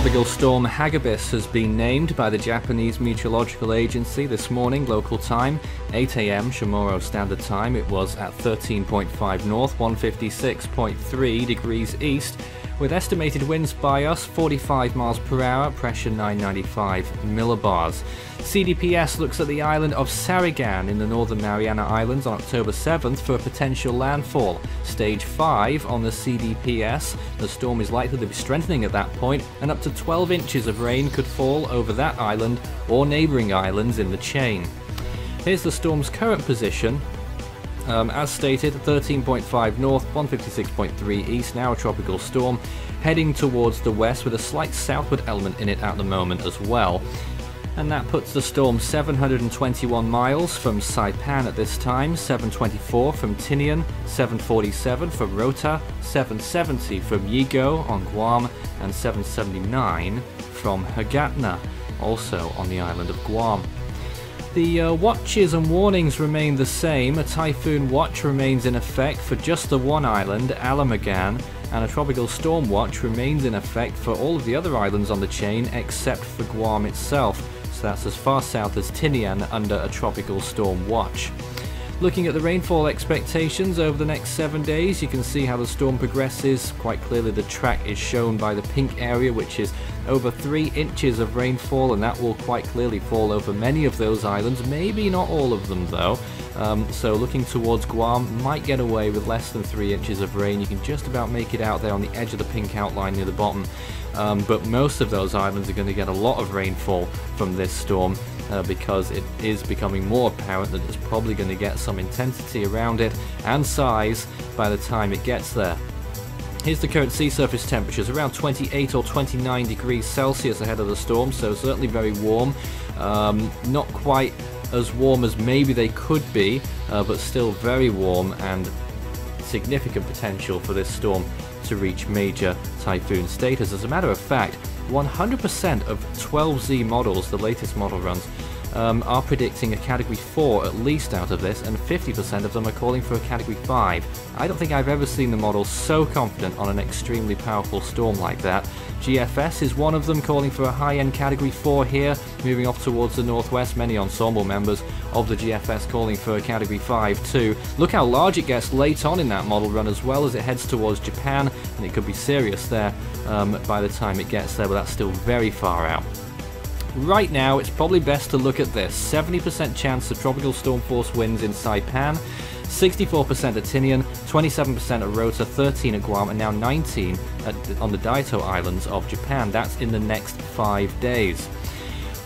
Tropical storm Hagibis has been named by the Japanese Meteorological Agency this morning, local time, 8 am Chamorro Standard Time. It was at 13.5 north, 156.3 degrees east, with estimated winds by us 45 miles per hour, pressure 995 millibars. CDPS looks at the island of Sarigan in the Northern Mariana Islands on October 7th for a potential landfall. Stage 5 on the CDPS. The storm is likely to be strengthening at that point, and up to 12 inches of rain could fall over that island or neighbouring islands in the chain. Here's the storm's current position um, as stated, 13.5 north, 156.3 east, now a tropical storm, heading towards the west with a slight southward element in it at the moment as well. And that puts the storm 721 miles from Saipan at this time, 724 from Tinian, 747 from Rota, 770 from Yigo on Guam, and 779 from Hagatna, also on the island of Guam. The uh, watches and warnings remain the same. A typhoon watch remains in effect for just the one island, Alamagan, and a tropical storm watch remains in effect for all of the other islands on the chain except for Guam itself. So that's as far south as Tinian under a tropical storm watch. Looking at the rainfall expectations over the next seven days, you can see how the storm progresses. Quite clearly, the track is shown by the pink area, which is over three inches of rainfall, and that will quite clearly fall over many of those islands. Maybe not all of them, though. Um, so, looking towards Guam, might get away with less than three inches of rain. You can just about make it out there on the edge of the pink outline near the bottom. Um, but most of those islands are going to get a lot of rainfall from this storm uh, because it is becoming more apparent that it's probably going to get some intensity around it and size by the time it gets there. Here's the current sea surface temperatures, around 28 or 29 degrees Celsius ahead of the storm, so certainly very warm. Um, not quite as warm as maybe they could be, uh, but still very warm and significant potential for this storm to reach major typhoon status. As a matter of fact, 100% of 12Z models, the latest model runs, um, are predicting a Category 4 at least out of this, and 50% of them are calling for a Category 5. I don't think I've ever seen the models so confident on an extremely powerful storm like that. GFS is one of them calling for a high-end Category 4 here, moving off towards the northwest. Many ensemble members of the GFS calling for a Category 5 too. Look how large it gets late on in that model run as well as it heads towards Japan, and it could be serious there um, by the time it gets there, but that's still very far out. Right now, it's probably best to look at this. 70% chance of tropical storm force winds in Saipan, 64% at Tinian, 27% at Rota, 13 at Guam, and now 19 at, on the Daito Islands of Japan. That's in the next five days.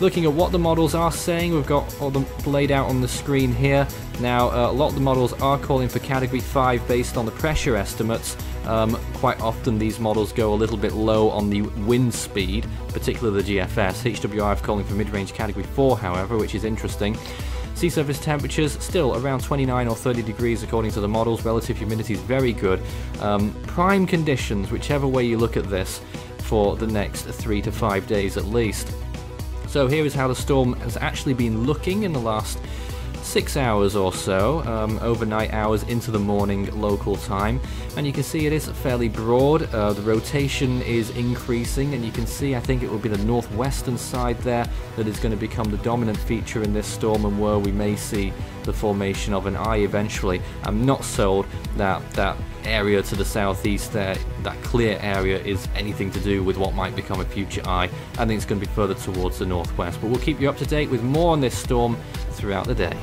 Looking at what the models are saying, we've got all them laid out on the screen here. Now, uh, a lot of the models are calling for Category 5 based on the pressure estimates. Um, quite often these models go a little bit low on the wind speed, particularly the GFS. HWI calling for mid-range Category 4, however, which is interesting. Sea surface temperatures still around 29 or 30 degrees according to the models. Relative humidity is very good. Um, prime conditions, whichever way you look at this, for the next three to five days at least. So here is how the storm has actually been looking in the last six hours or so, um, overnight hours into the morning local time. And you can see it is fairly broad. Uh, the rotation is increasing, and you can see I think it will be the northwestern side there that is going to become the dominant feature in this storm and where we may see the formation of an eye eventually. I'm not sold that that area to the southeast there, that clear area, is anything to do with what might become a future eye. I think it's going to be further towards the northwest. But we'll keep you up to date with more on this storm throughout the day.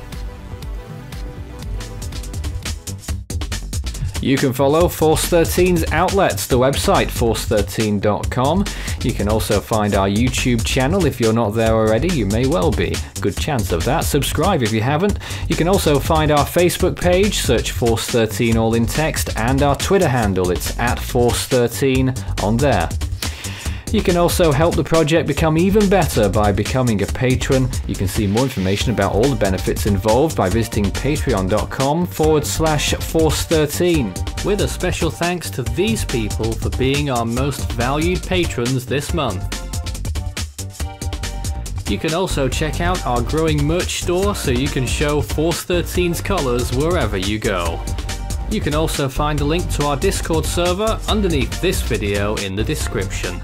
You can follow Force 13's outlets, the website force13.com. You can also find our YouTube channel if you're not there already, you may well be. Good chance of that. Subscribe if you haven't. You can also find our Facebook page, search Force 13 all in text, and our Twitter handle, it's at Force 13 on there. You can also help the project become even better by becoming a patron. You can see more information about all the benefits involved by visiting patreon.com forward slash force13. With a special thanks to these people for being our most valued patrons this month. You can also check out our growing merch store so you can show Force 13's colours wherever you go. You can also find a link to our Discord server underneath this video in the description.